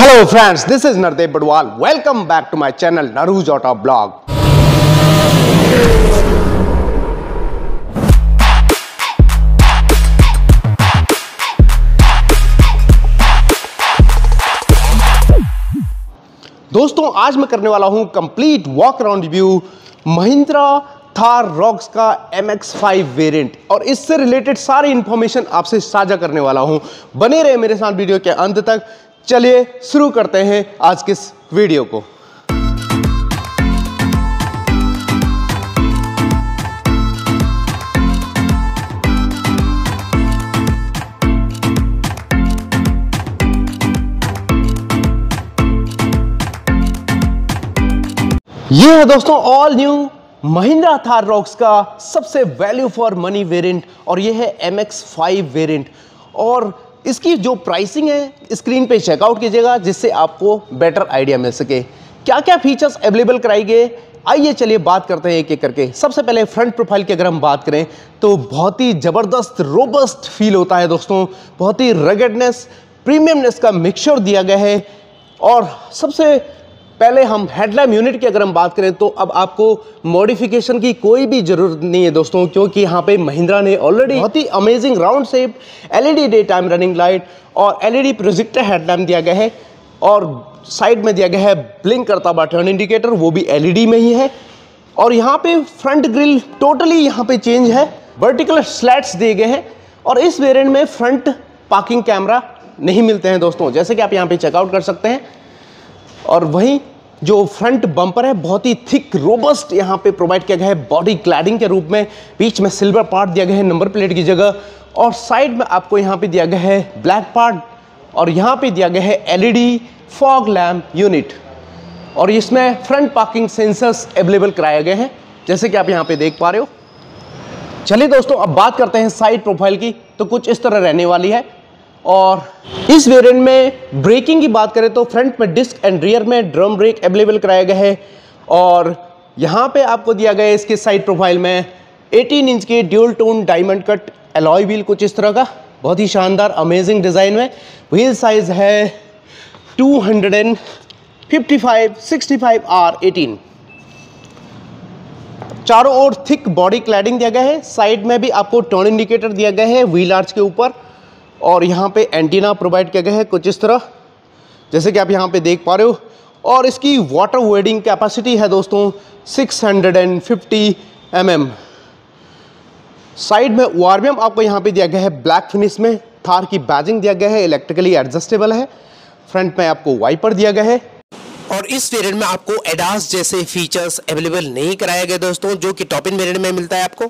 Hello friends, this is Nardev Badwal. Welcome back to my channel Naruj Auto Blog. दोस्तों आज मैं करने वाला हूँ complete walk around review Mahindra Thar Roxx का MX5 वेरिएंट और इससे रिलेटेड सारी इंफॉर्मेशन आपसे साझा करने वाला हूँ बने रहे मेरे साथ वीडियो के अंत तक चलिए शुरू करते हैं आज के इस वीडियो को। ये है दोस्तों all new Mahindra Thar Roxx का सबसे वैल्यू फॉर मनी वेरिएंट और ये है एम एक्स फाइव वेरियंट और इसकी जो प्राइसिंग है स्क्रीन पे चेकआउट कीजिएगा जिससे आपको बेटर आइडिया मिल सके। क्या क्या फीचर्स अवेलेबल कराई गए? आइए चलिए बात करते हैं एक एक करके। सबसे पहले फ्रंट प्रोफ़ाइल की अगर हम बात करें तो बहुत ही ज़बरदस्त रोबस्ट फील होता है दोस्तों। बहुत ही रगेडनेस प्रीमियमनेस का मिक्सचर दिया गया है। और सबसे पहले हम हेडलैम्प यूनिट की अगर हम बात करें तो अब आपको मॉडिफिकेशन की कोई भी ज़रूरत नहीं है दोस्तों, क्योंकि यहाँ पे महिंद्रा ने ऑलरेडी बहुत ही amazing round shape LED day time running light और एलईडी प्रोजेक्टर हेडलैम्प दिया गया है और साइड में दिया गया है ब्लिंक करता हुआ टर्न इंडिकेटर वो भी एलईडी में ही है। और यहाँ पे फ्रंट ग्रिल टोटली यहाँ पे चेंज है वर्टिकल स्लैट्स दिए गए हैं और इस वेरिएंट में फ्रंट पार्किंग कैमरा नहीं मिलते हैं दोस्तों, जैसे कि आप यहाँ पे चेकआउट कर सकते हैं। और वहीं जो फ्रंट बम्पर है, बहुत ही थिक रोबस्ट यहाँ पे प्रोवाइड किया गया है बॉडी क्लैडिंग के रूप में। बीच में सिल्वर पार्ट दिया गया है नंबर प्लेट की जगह और साइड में आपको यहाँ पे दिया गया है ब्लैक पार्ट और यहाँ पे दिया गया है एलईडी फॉग लैम्प यूनिट और इसमें फ्रंट पार्किंग सेंसर्स अवेलेबल कराए गए हैं, जैसे कि आप यहाँ पे देख पा रहे हो। चलिए दोस्तों, अब बात करते हैं साइड प्रोफ़ाइल की तो कुछ इस तरह रहने वाली है। और इस वेरिएंट में ब्रेकिंग की बात करें तो फ्रंट में डिस्क एंड रियर में ड्रम ब्रेक अवेलेबल कराया गया है। और यहाँ पे आपको दिया गया है इसके साइड प्रोफ़ाइल में 18 इंच के dual tone diamond cut alloy wheel कुछ इस तरह का। बहुत ही शानदार अमेजिंग डिज़ाइन में। व्हील साइज़ है 255 65 आर 18 चारों ओर थिक बॉडी क्लैडिंग दिया गया है। साइड में भी आपको टर्न इंडिकेटर दिया गया है व्हील आर्च के ऊपर। और यहाँ पे एंटीना प्रोवाइड किया गया है कुछ इस तरह, जैसे कि आप यहाँ पे देख पा रहे हो। और इसकी वाटर वेडिंग कैपेसिटी है दोस्तों 650 हंड्रेड mm साइड में वार्बियम आपको यहाँ पे दिया गया है ब्लैक फिनिश में, थार की बैजिंग दिया गया है इलेक्ट्रिकली एडजस्टेबल है। फ्रंट में आपको वाइपर दिया गया है। और इस वेरिएंट में आपको एडास जैसे फीचर्स अवेलेबल नहीं कराया गया दोस्तों, जो कि टॉप इन वेरिएंट में मिलता है आपको।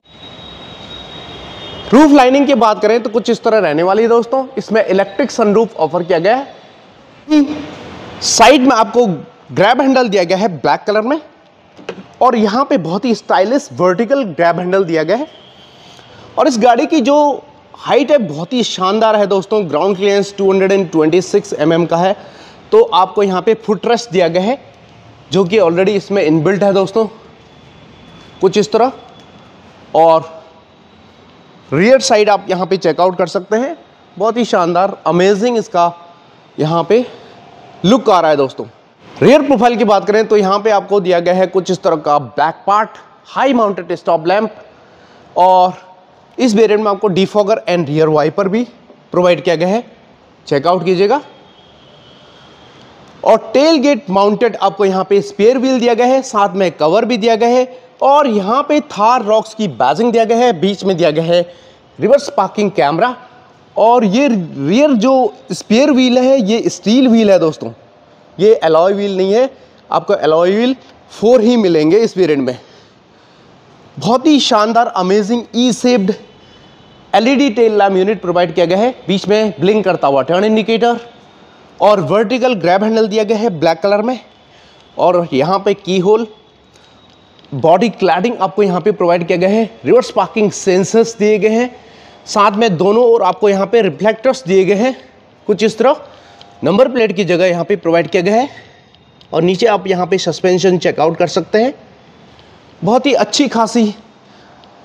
रूफ लाइनिंग की बात करें तो कुछ इस तरह रहने वाली है दोस्तों। इसमें इलेक्ट्रिक सनरूफ ऑफ़र किया गया है। साइड में आपको ग्रैब हैंडल दिया गया है ब्लैक कलर में। और यहाँ पे बहुत ही स्टाइलिश वर्टिकल ग्रैब हैंडल दिया गया है। और इस गाड़ी की जो हाइट है बहुत ही शानदार है दोस्तों। ग्राउंड क्लियरेंस 226 mm का है। तो आपको यहाँ पे फुट रेस्ट दिया गया है, जो कि ऑलरेडी इसमें इनबिल्ट है दोस्तों। कुछ इस तरह। और रियर साइड आप यहाँ पे चेकआउट कर सकते हैं। बहुत ही शानदार अमेजिंग इसका यहाँ पे लुक आ रहा है दोस्तों। रियर प्रोफ़ाइल की बात करें तो यहाँ पे आपको दिया गया है कुछ इस तरह का back part high mounted stop lamp और इस वेरिएंट में आपको डिफॉगर एंड रियर वाइपर भी प्रोवाइड किया गया है। चेकआउट कीजिएगा। और टेल गेट माउंटेड आपको यहाँ पे स्पेयर व्हील दिया गया है, साथ में कवर भी दिया गया है। और यहाँ पे थार रॉक्स की बैजिंग दिया गया है, बीच में दिया गया है, रिवर्स पार्किंग कैमरा, और ये रियर जो स्पेयर व्हील है, ये स्टील व्हील है दोस्तों। ये एलॉय व्हील नहीं है, आपको एलॉय व्हील फोर ही मिलेंगे इस वेरिएंट में। बहुत ही शानदार amazing E shaped LED tail lamp unit provide किया गया है। बीच में ब्लिंक करता हुआ टर्न इंडिकेटर और वर्टिकल ग्रैब हैंडल दिया गया है ब्लैक कलर में, और यहाँ पे की होल बॉडी क्लैडिंग आपको यहाँ पे प्रोवाइड किया गया है, रिवर्स पार्किंग सेंसर्स दिए गए हैं, साथ में दोनों और आपको यहाँ पे रिफ्लेक्टर्स दिए गए हैं, कुछ इस तरह। नंबर प्लेट की जगह यहाँ पे प्रोवाइड किया गया है और नीचे आप यहाँ पे सस्पेंशन चेकआउट कर सकते हैं। बहुत ही अच्छी खासी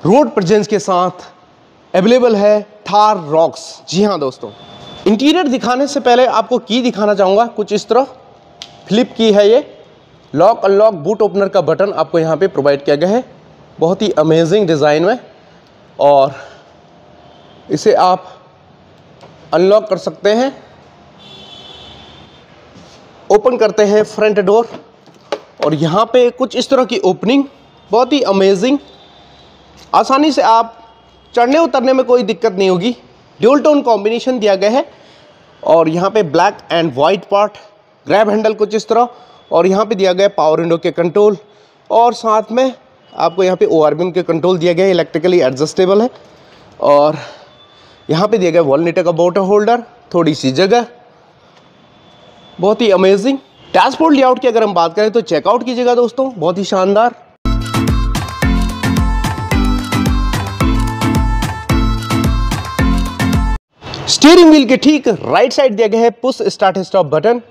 रोड प्रजेंस के साथ अवेलेबल है थार रॉक्स जी हाँ दोस्तों। इंटीरियर दिखाने से पहले आपको की दिखाना चाहूँगा, कुछ इस तरह। फ्लिप की है ये। लॉक अनलॉक बूट ओपनर का बटन आपको यहाँ पे प्रोवाइड किया गया है। बहुत ही अमेजिंग डिज़ाइन में। और इसे आप अनलॉक कर सकते हैं। ओपन करते हैं फ्रंट डोर और यहाँ पे कुछ इस तरह की ओपनिंग बहुत ही अमेजिंग आसानी से आप चढ़ने उतरने में कोई दिक्कत नहीं होगी। ड्यूल टोन कॉम्बिनेशन दिया गया है। और यहाँ पे black and white part grab handle कुछ इस तरह। और यहाँ पे दिया गया पावर विंडो के कंट्रोल और साथ में आपको यहाँ पे ओ के कंट्रोल दिया गया है इलेक्ट्रिकली एडजस्टेबल है। और यहाँ पे दिया गया वॉलनेटर का बोटर होल्डर थोड़ी सी जगह। बहुत ही अमेजिंग डैशबोर्ड लेआउट की अगर हम बात करें तो चेकआउट कीजिएगा दोस्तों, बहुत ही शानदार। स्टीयरिंग व्हील के ठीक राइट साइड दिया गया है पुश स्टार्ट स्टॉप बटन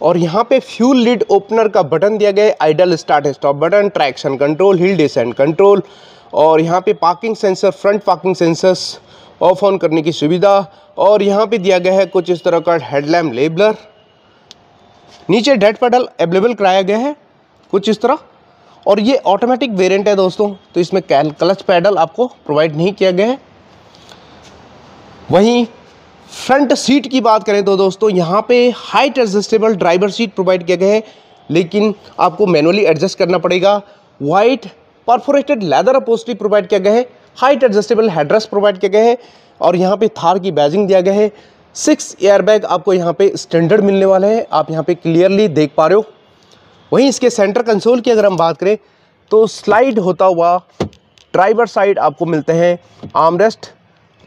और यहाँ पे फ्यूल लीड ओपनर का बटन दिया गया है idle start stop button traction control hill descent control और यहाँ पे parking sensor front parking sensors off on करने की सुविधा और यहाँ पे दिया गया है कुछ इस तरह का हेडलैम्प लेबलर नीचे डेड पेडल अवेलेबल कराया गया है कुछ इस तरह और ये ऑटोमेटिक वेरिएंट है दोस्तों तो इसमें कैल क्लच पैडल आपको प्रोवाइड नहीं किया गया है। वहीं फ्रंट सीट की बात करें तो दोस्तों, यहाँ पे height adjustable driver seat provide किया गया है, लेकिन आपको मैनुअली एडजस्ट करना पड़ेगा। White perforated leather upholstery provide किया गया है हाइट एडजस्टेबल हेड्रेस प्रोवाइड किया गया है, और यहाँ पे थार की बैजिंग दिया गया है। सिक्स एयरबैग आपको यहाँ पे स्टैंडर्ड मिलने वाला है, आप यहाँ पे क्लियरली देख पा रहे हो। वहीं इसके सेंटर कंसोल की अगर हम बात करें तो स्लाइड होता हुआ ड्राइवर साइड आपको मिलते हैं। आर्मरेस्ट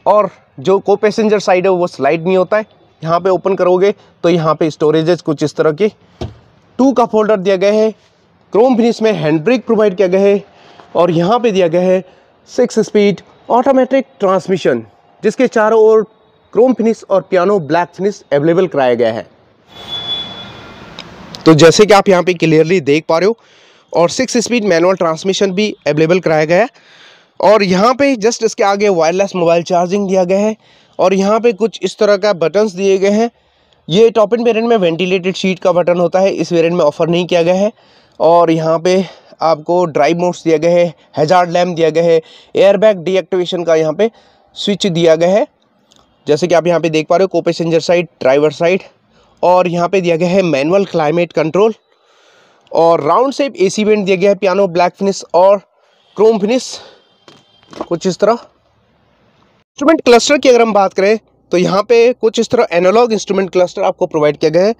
और जो को पैसेंजर साइड है, वो स्लाइड नहीं होता है। यहाँ पे ओपन करोगे तो यहाँ पे स्टोरेजेस कुछ इस तरह के। टू का फोल्डर दिया गया है। क्रोम फिनिश में हैंड ब्रेक प्रोवाइड किया गया है। और यहाँ पे दिया गया है सिक्स स्पीड ऑटोमेटिक ट्रांसमिशन जिसके चारों ओर क्रोम फिनिश और पियानो ब्लैक फिनिश अवेलेबल कराया गया है। तो जैसे कि आप यहाँ पे क्लियरली देख पा रहे हो, और सिक्स स्पीड मैनुअल ट्रांसमिशन भी अवेलेबल कराया गया है। और यहाँ पे जस्ट इसके आगे वायरलेस मोबाइल चार्जिंग दिया गया है और यहाँ पे कुछ इस तरह का बटन्स दिए गए हैं। ये टॉप इन वेरिएंट में वेंटिलेटेड सीट का बटन होता है, इस वेरिएंट में ऑफ़र नहीं किया गया है। और यहाँ पे आपको ड्राइव मोड्स दिया गया है हेजार्ड लैम्प दिया गया है एयरबैग डीएक्टिवेशन का यहाँ पे स्विच दिया गया है। जैसे कि आप यहाँ पे देख पा रहे हो को पैसेंजर साइड ड्राइवर साइड और यहाँ पे दिया गया है मैनुअल क्लाइमेट कंट्रोल और राउंड शेप एसी वेंट दिया गया है पियानो ब्लैक फिनिश और क्रोम फिनिश कुछ इस तरह। इंस्ट्रूमेंट क्लस्टर की अगर हम बात करें तो यहाँ पे कुछ इस तरह एनालॉग इंस्ट्रूमेंट क्लस्टर आपको प्रोवाइड किया गया है।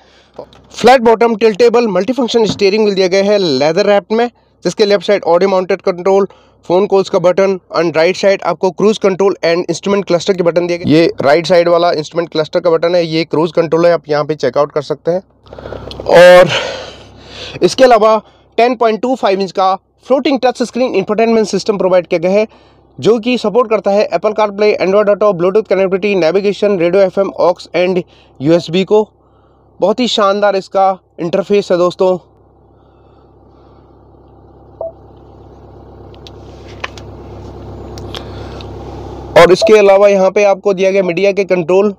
Flat bottom tiltable multifunction steering wheel दिया गया है लेदर रैप में, जिसके left side audio mounted control phone calls का बटन एंड राइट साइड आपको cruise control and instrument cluster के बटन दिए गए। ये राइट साइड वाला इंस्ट्रूमेंट क्लस्टर का बटन है, ये क्रूज कंट्रोल है, आप यहाँ पे चेकआउट कर सकते हैं। और इसके अलावा 10.25 इंच का floating touch screen infotainment system provide किया गया है जो कि सपोर्ट करता है Apple CarPlay Android Auto Bluetooth connectivity navigation radio FM aux and USB को। बहुत ही शानदार इसका इंटरफेस है दोस्तों। और इसके अलावा यहाँ पे आपको दिया गया मीडिया के control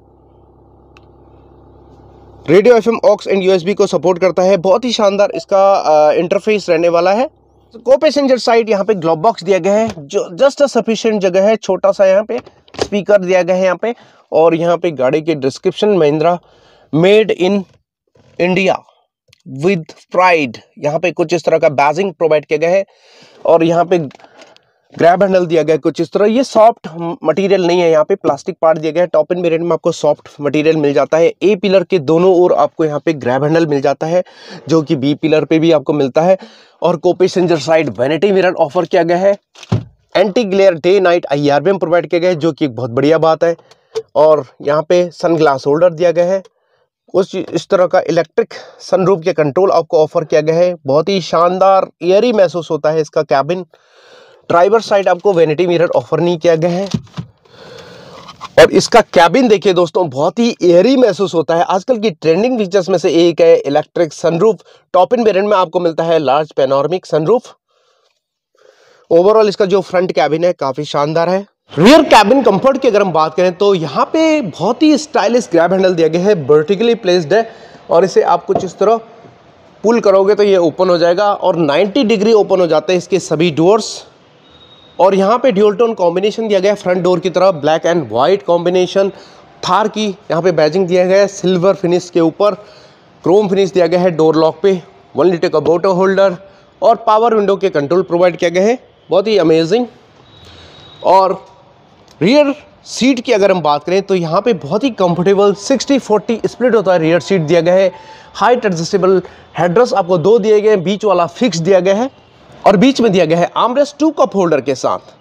radio FM aux and USB को सपोर्ट करता है। बहुत ही शानदार इसका इंटरफेस रहने वाला है। को पैसेंजर साइड यहाँ पे ग्लोब बॉक्स दिया गया है, जो जस्ट अ सफिशियंट जगह है, छोटा सा यहाँ पे स्पीकर दिया गया है यहाँ पे, और यहाँ पे गाड़ी के description Mahindra made in India with pride यहाँ पे कुछ इस तरह का बैजिंग प्रोवाइड किया गया है, और यहाँ पे ग्रैब हैंडल दिया गया कुछ इस तरह। ये सॉफ्ट मटेरियल नहीं है, यहाँ पे प्लास्टिक पार्ट दिया गया है। टॉप इन वेरिएंट में आपको सॉफ्ट मटेरियल मिल जाता है। ए पिलर के दोनों ओर आपको यहाँ पे ग्रैब हैंडल मिल जाता है, जो कि बी पिलर पे भी आपको मिलता है। और co-passenger side vanity mirror offer किया गया है। Anti glare day night I R provide किया गया है, जो कि एक बहुत बढ़िया बात है। और यहाँ पे सन ग्लास होल्डर दिया गया है। उस इस तरह का इलेक्ट्रिक सनरूफ के कंट्रोल आपको ऑफ़र किया गया है। बहुत ही शानदार एयरी महसूस होता है इसका कैबिन ड्राइवर साइड आपको वेनिटी मिरर ऑफ़र नहीं किया गया है। और इसका कैबिन देखिए दोस्तों, बहुत ही एयरी महसूस होता है। आजकल की ट्रेंडिंग फीचर्स में से एक है electric sunroof top in variant में आपको मिलता है लार्ज पेनोरमिक सनरूफ ओवरऑल इसका जो फ्रंट कैबिन है, काफ़ी शानदार है। रियर कैबिन कंफर्ट की अगर हम बात करें तो यहाँ पे बहुत ही स्टाइलिश ग्रैब हैंडल दिया गया है वर्टिकली प्लेस्ड है। और इसे आप कुछ इस तरह पुल करोगे तो ये ओपन हो जाएगा। और 90 डिग्री ओपन हो जाते हैं इसके सभी डोर्स और यहाँ पे ड्यूल टोन कॉम्बिनेशन दिया गया है फ्रंट डोर की तरफ़ black and white combination Thar की, यहाँ पे बैजिंग दिया गया है सिल्वर फिनिश के ऊपर क्रोम फिनिश दिया गया है डोर लॉक पे वन लीटर का बोटो होल्डर और पावर विंडो के कंट्रोल प्रोवाइड किया गया है। बहुत ही अमेजिंग और रियर सीट की अगर हम बात करें तो यहाँ पे बहुत ही कंफर्टेबल 60-40 स्प्लिट होता है रियर सीट दिया गया है। हाइट एडजस्टेबल हेडरेस्ट आपको दो दिए गए हैं, बीच वाला फिक्स दिया गया है। और बीच में दिया गया है आमरेस टू कप होल्डर के साथ।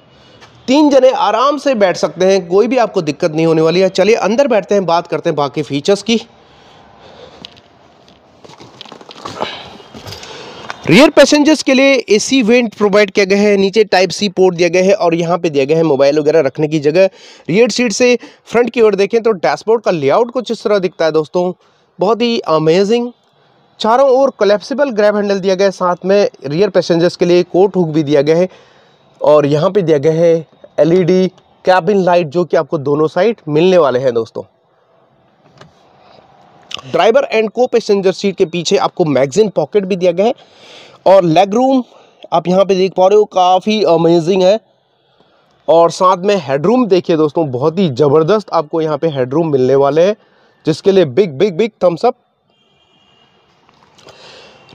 तीन जने आराम से बैठ सकते हैं, कोई भी आपको दिक्कत नहीं होने वाली है। चलिए, अंदर बैठते हैं, बात करते हैं बाकी फीचर्स की। रियर पैसेंजर्स के लिए एसी वेंट प्रोवाइड किया गया है, नीचे टाइप सी पोर्ट दिया गया है और यहाँ पे दिया गया है मोबाइल वगैरह रखने की जगह। रियर सीट से फ्रंट की ओर देखें तो डैशबोर्ड का लेआउट कुछ इस तरह दिखता है दोस्तों। बहुत ही अमेजिंग चारों ओर कोलेप्सिबल ग्रैब हैंडल दिया गया है। साथ में रियर पैसेंजर्स के लिए कोट हुक भी दिया गया है और यहाँ पे दिया गया है एलईडी कैबिन लाइट जो कि आपको दोनों साइड मिलने वाले हैं दोस्तों। ड्राइवर एंड को पैसेंजर सीट के पीछे आपको मैगजीन पॉकेट भी दिया गया है और लेग रूम आप यहाँ पे देख पा रहे हो, काफ़ी अमेजिंग है। और साथ में हेडरूम देखिए दोस्तों, बहुत ही ज़बरदस्त आपको यहाँ पे हेडरूम मिलने वाले हैं, जिसके लिए big big big thumbs up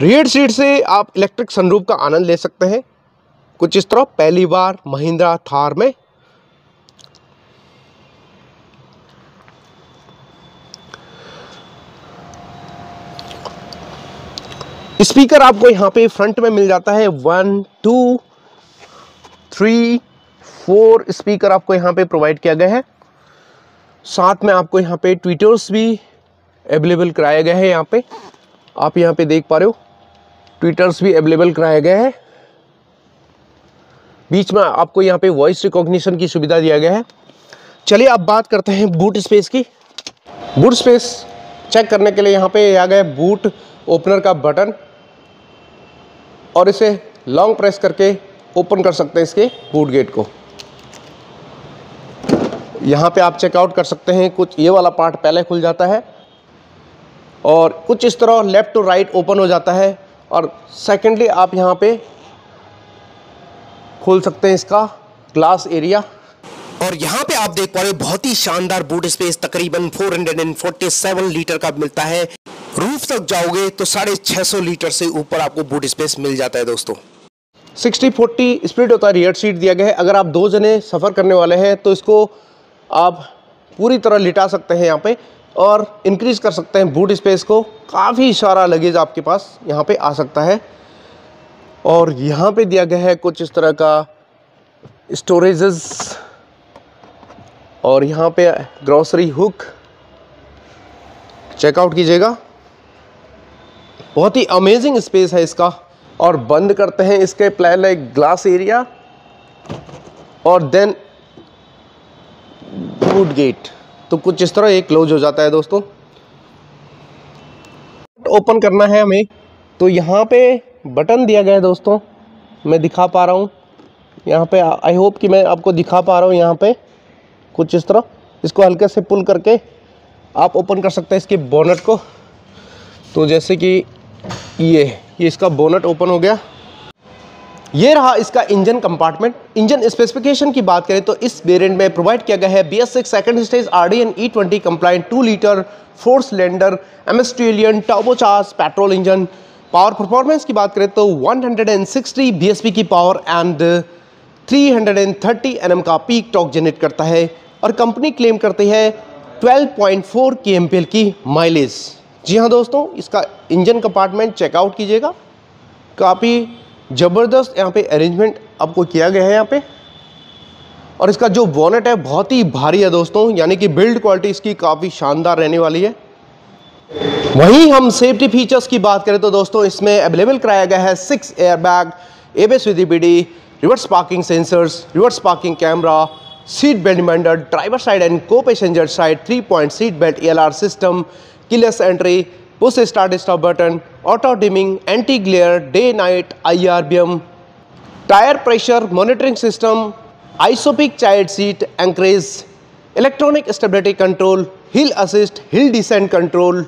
rear seat से आप इलेक्ट्रिक सनरूफ का आनंद ले सकते हैं। कुछ इस तरह पहली बार महिंद्रा थार में। स्पीकर आपको यहाँ पे फ्रंट में मिल जाता है। One two three four speaker आपको यहाँ पे प्रोवाइड किया गया है। साथ में आपको यहाँ पे ट्विटर्स भी अवेलेबल कराया गया है यहाँ पे। आप यहाँ पे देख पा रहे हो। ट्विटर्स भी अवेलेबल कराया गया है। बीच में आपको यहाँ पे वॉइस रिकॉग्निशन की सुविधा दिया गया है। चलिए अब बात करते हैं बूट स्पेस की। बूट स्पेस चेक करने के लिए यहाँ पे आ गया बूट ओपनर का बटन और इसे लॉन्ग प्रेस करके ओपन कर सकते हैं इसके बूट गेट को। यहाँ पे आप चेकआउट कर सकते हैं, कुछ ये वाला पार्ट पहले खुल जाता है। और कुछ इस तरह लेफ़्ट टू राइट ओपन हो जाता है। और सेकेंडली आप यहाँ पे खोल सकते हैं इसका ग्लास एरिया और यहाँ पे आप देख पा रहे हो बहुत ही शानदार बूट स्पेस तकरीबन 447 लीटर का मिलता है। रूफ तक जाओगे तो साढ़े छह सौ लीटर से ऊपर आपको बूट स्पेस मिल जाता है दोस्तों। 60 40 स्प्लिट होता है रियर सीट दिया गया है। अगर आप दो जने सफ़र करने वाले हैं तो इसको आप पूरी तरह लिटा सकते हैं यहाँ पे। और इंक्रीज़ कर सकते हैं बूट स्पेस को। काफ़ी सारा लगेज आपके पास यहाँ पे आ सकता है। और यहाँ पे दिया गया है कुछ इस तरह का स्टोरेजेस और यहाँ पे ग्रॉसरी हुक चेकआउट कीजिएगा। बहुत ही अमेजिंग स्पेस है इसका। और बंद करते हैं इसके प्लान एक ग्लास एरिया और देन बूट गेट तो कुछ इस तरह ये क्लोज हो जाता है दोस्तों। ओपन करना है हमें। तो यहाँ पे बटन दिया गया है दोस्तों। मैं दिखा पा रहा हूँ। यहाँ पे आई होप कि मैं आपको दिखा पा रहा हूँ यहाँ पे कुछ इस तरह। इसको हल्के से पुल करके आप ओपन कर सकते हैं इसके बोनट को। तो जैसे कि ये ये इसका बोनट ओपन हो गया। ये रहा इसका इंजन कंपार्टमेंट इंजन स्पेसिफिकेशन की बात करें तो इस वेरिएंट में प्रोवाइड किया गया है B S six second stage R D N E twenty compliant two litre four cylinder M S Stallion turbocharged petrol engine power performance की बात करें तो 160 बीएसपी की पावर एंड 330 एनएम का पीक टॉक जनरेट करता है और कंपनी क्लेम करती है 12.4 के की माइलेज जी हाँ दोस्तों, इसका इंजन कंपार्टमेंट चेकआउट कीजिएगा। काफ़ी ज़बरदस्त यहाँ पे अरेंजमेंट आपको किया गया है यहाँ पे। और इसका जो वॉनेट है, बहुत ही भारी है दोस्तों, यानी कि बिल्ड क्वालिटी इसकी काफ़ी शानदार रहने वाली है। वहीं हम सेफ्टी फीचर्स की बात करें तो दोस्तों, इसमें अवेलेबल कराया गया है six air bag ABS with reverse parking sensors reverse parking camera seat belt reminder driver side and co-passenger side three point seat belt L system keyless entry push start stop button, auto dimming anti glare day night I R V M tyre pressure, monitoring system, ISOFIX child seat, anchorage, electronic stability control, hill assist, hill descent control,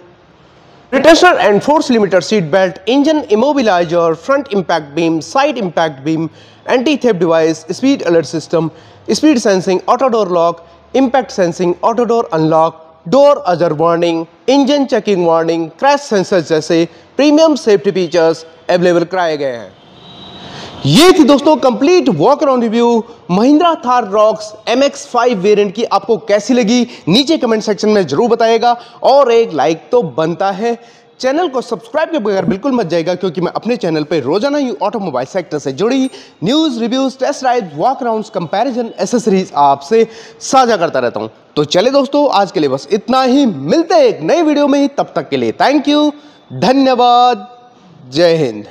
pretensioner and force limiter seat belt, engine immobiliser, front impact beam, side impact beam anti theft device, speed alert system, speed sensing auto door lock, impact sensing auto door unlock door ajar warning engine checking warning crash sensor जैसे premium safety features available कराए गए हैं। ये थी दोस्तों complete walk around review Mahindra Thar Roxx M X five variant की। आपको कैसी लगी? नीचे कमेंट सेक्शन में ज़रूर बताएगा और एक लाइक तो बनता है। चैनल को सब्सक्राइब के बगैर बिल्कुल मत जाएगा क्योंकि मैं अपने चैनल पर रोज़ाना ही ऑटोमोबाइल सेक्टर से जुड़ी news, reviews, test ride walk round comparison, accessories आपसे साझा करता रहता हूँ। तो चले दोस्तों, आज के लिए बस इतना ही। मिलते हैं एक नई वीडियो में ही। तब तक के लिए थैंक यू धन्यवाद, जय हिंद।